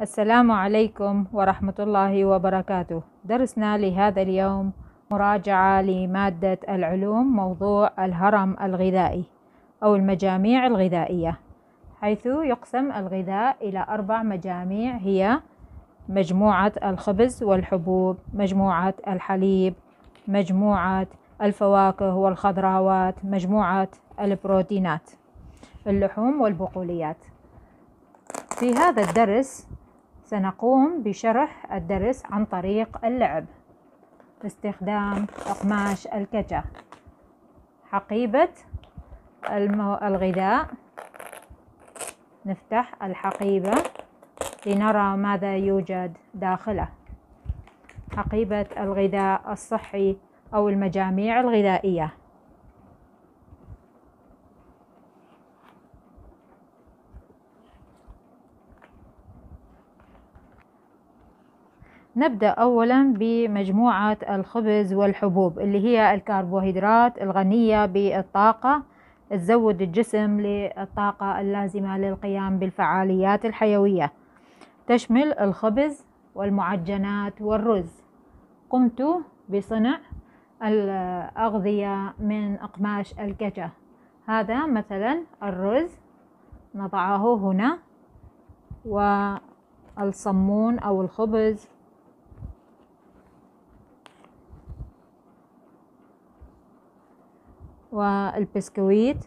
السلام عليكم ورحمة الله وبركاته. درسنا لهذا اليوم مراجعة لمادة العلوم موضوع الهرم الغذائي أو المجاميع الغذائية حيث يقسم الغذاء إلى أربع مجاميع هي مجموعة الخبز والحبوب مجموعة الحليب مجموعة الفواكه والخضروات مجموعة البروتينات اللحوم والبقوليات. في هذا الدرس سنقوم بشرح الدرس عن طريق اللعب. باستخدام أقماش الكجة. حقيبة الغذاء. نفتح الحقيبة لنرى ماذا يوجد داخله. حقيبة الغذاء الصحي أو المجاميع الغذائية. نبدأ أولا بمجموعة الخبز والحبوب اللي هي الكربوهيدرات الغنية بالطاقة تزود الجسم للطاقة اللازمة للقيام بالفعاليات الحيوية. تشمل الخبز والمعجنات والرز. قمت بصنع الأغذية من أقماش الكجة هذا مثلا الرز نضعه هنا والصمون أو الخبز والبسكويت.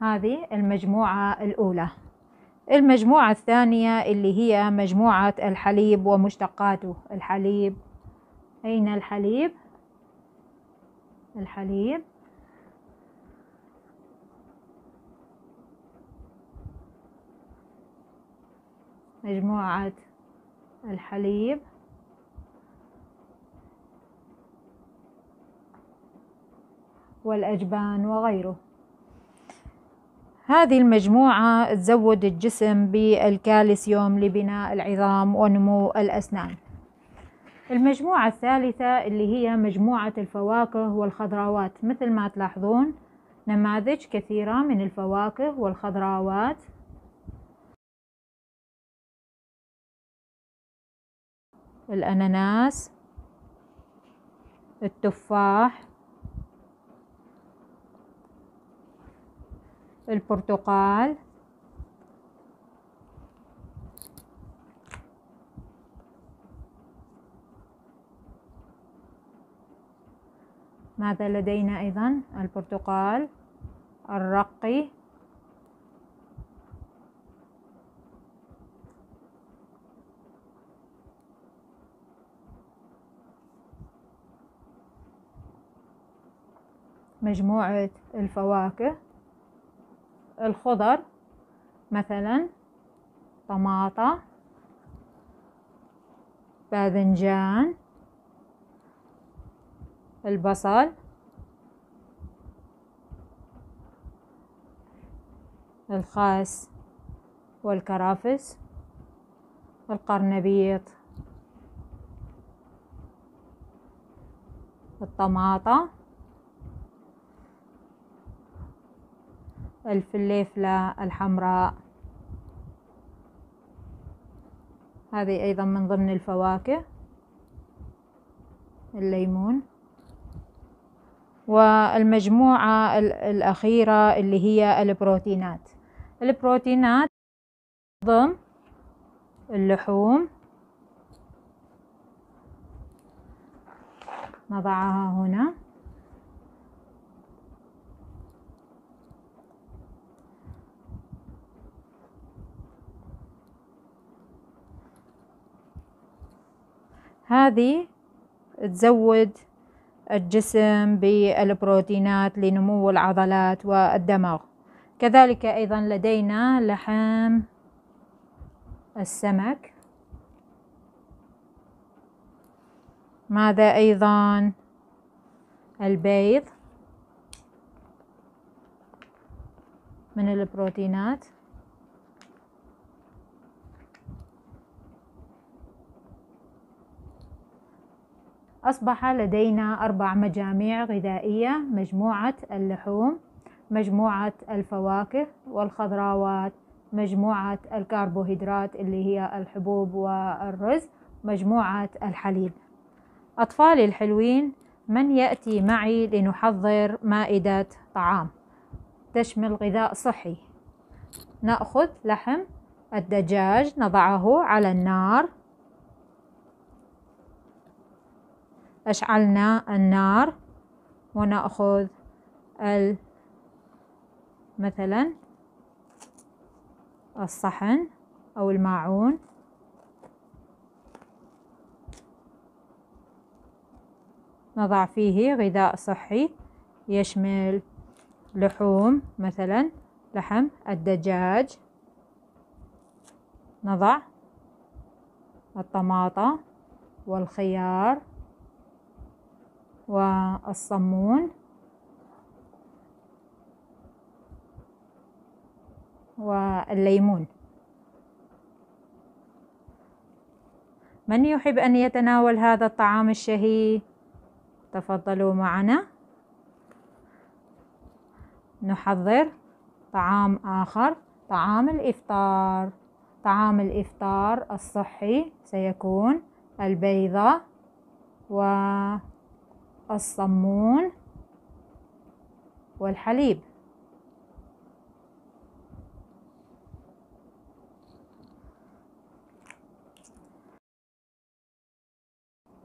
هذه المجموعة الأولى. المجموعة الثانية اللي هي مجموعة الحليب ومشتقاته الحليب. أين الحليب؟ الحليب. مجموعة الحليب. والأجبان وغيره. هذه المجموعة تزود الجسم بالكالسيوم لبناء العظام ونمو الأسنان. المجموعة الثالثة اللي هي مجموعة الفواكه والخضروات مثل ما تلاحظون نماذج كثيرة من الفواكه والخضروات الأناناس التفاح البرتقال ماذا لدينا أيضا؟ البرتقال الرقي مجموعة الفواكه. الخضر مثلا طماطة باذنجان البصل. الخاس والكرافس. القرنبيط. الطماطة. الفليفلة الحمراء. هذه أيضا من ضمن الفواكه. الليمون. والمجموعة الأخيرة اللي هي البروتينات. البروتينات ضم اللحوم. نضعها هنا. هذه تزود الجسم بالبروتينات لنمو العضلات والدماغ. كذلك أيضا لدينا لحم السمك. ماذا أيضا؟ البيض من البروتينات. أصبح لدينا أربع مجاميع غذائية مجموعة اللحوم مجموعة الفواكه والخضروات مجموعة الكربوهيدرات اللي هي الحبوب والرز مجموعة الحليب. أطفالي الحلوين من يأتي معي لنحضر مائدة طعام؟ تشمل غذاء صحي. نأخذ لحم الدجاج نضعه على النار. أشعلنا النار ونأخذ مثلا الصحن أو الماعون. نضع فيه غذاء صحي يشمل لحوم مثلا لحم الدجاج. نضع الطماطة والخيار. والصمون والليمون. من يحب أن يتناول هذا الطعام الشهي؟ تفضلوا معنا. نحضر طعام آخر طعام الإفطار. طعام الإفطار الصحي سيكون البيضة والصمون والحليب.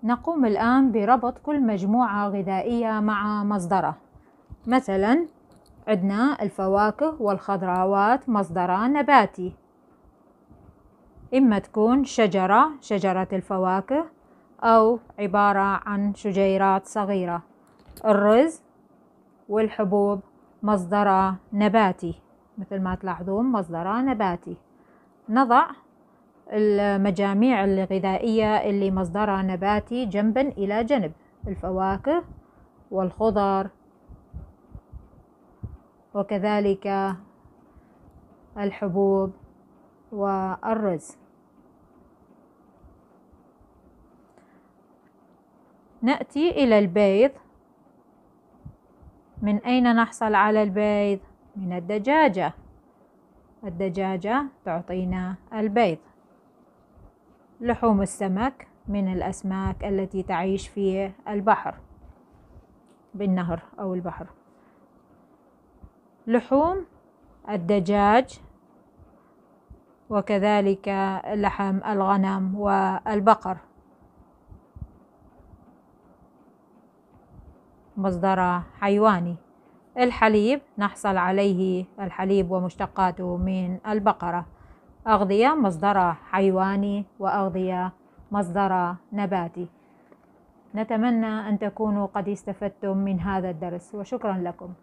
نقوم الآن بربط كل مجموعة غذائية مع مصدرها مثلا عندنا الفواكه والخضروات مصدرها نباتي. إما تكون شجرة شجرة الفواكه أو عبارة عن شجيرات صغيرة. الرز والحبوب مصدرها نباتي مثل ما تلاحظون مصدرها نباتي. نضع المجاميع الغذائية اللي مصدرها نباتي جنبا إلى جنب. الفواكه والخضر وكذلك الحبوب والرز. نأتي إلى البيض. من أين نحصل على البيض؟ من الدجاجة. الدجاجة تعطينا البيض. لحوم السمك من الأسماك التي تعيش في البحر بالنهر أو البحر. لحوم الدجاج وكذلك لحم الغنم والبقر. مصدر حيواني. الحليب نحصل عليه الحليب ومشتقاته من البقرة. أغذية مصدرها حيواني. وأغذية مصدرها نباتي. نتمنى أن تكونوا قد استفدتم من هذا الدرس وشكرا لكم.